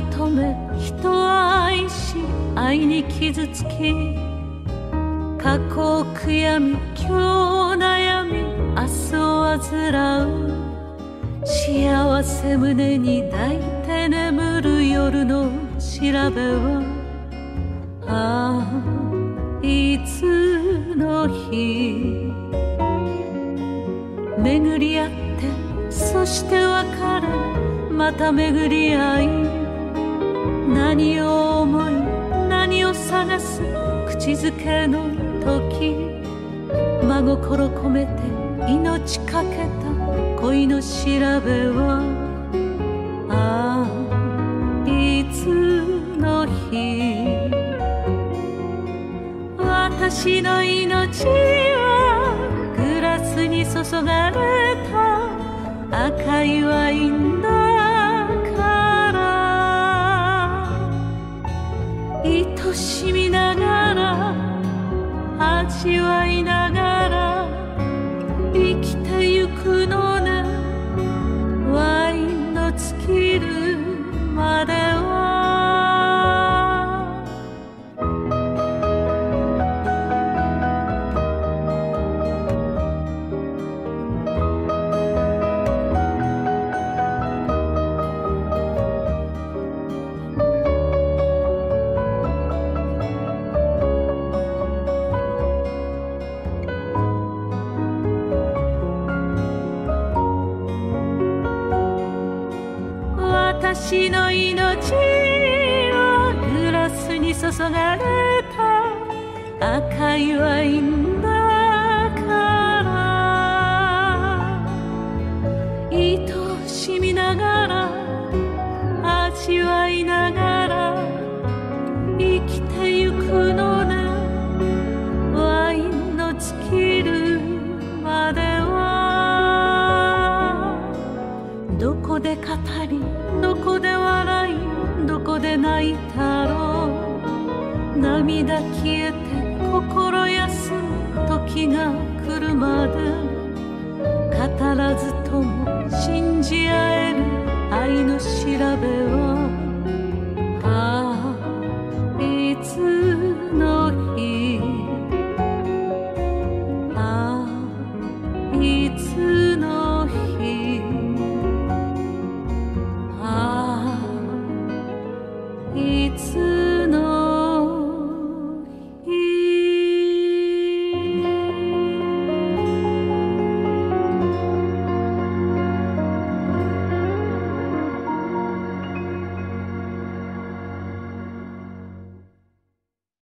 求め人を愛し愛に傷つき過去を悔やみ今日悩み明日を患う。幸せ胸に抱いて眠る夜の調べはああいつの日？巡り合ってそして別れまた巡り合い何を思い何を探す口づけの時真心込めて命かけた恋の調べはああいつの日私の命はグラスに注がれた赤いワイン私はいない。私の命はグラスに注がれた赤いワインだから愛しみながら味わいながら生きてゆくのねワインの尽きるまではどこで語り涙消えて心休む時が来るまで語らずとも信じ合える愛の調べはああいつの日？ああいつの日？ああいつの日？